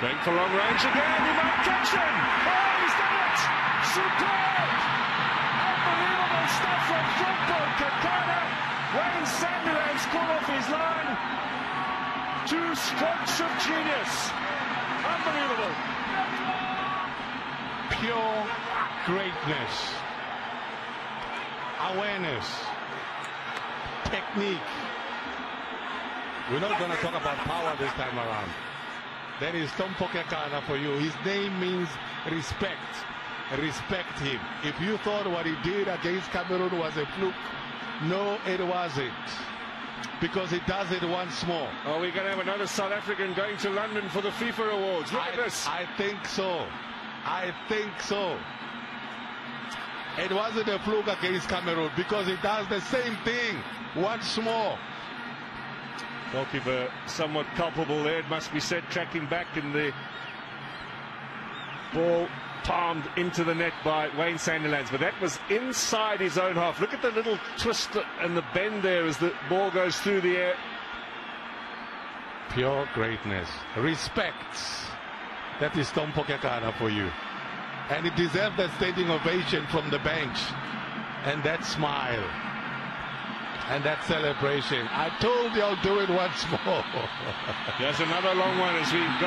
Going for long range again. He might catch him. Oh, he's done it! Superb! Unbelievable stuff from Hlompho Kekana. Wayne Sandilands caught off his line. Two strokes of genius. Unbelievable. Pure greatness. Awareness. Technique. We're not going to talk about power this time around. That is Hlompho Kekana for you. His name means respect. Respect him. If you thought what he did against Cameroon was a fluke, no, it wasn't. Because he does it once more. Oh, Are we going to have another South African going to London for the FIFA Awards? Look I, at this. I think so. I think so. It wasn't a fluke against Cameroon because he does the same thing once more. Goalkeeper somewhat culpable there, it must be said, tracking back in the ball palmed into the net by Wayne Sandilands, but that was inside his own half. Look at the little twist and the bend there as the ball goes through the air. Pure greatness. Respect. That is Hlompho Kekana for you. And he deserved that standing ovation from the bench. And that smile. And that celebration. I told you I'll do it once more. There's another long one as we go.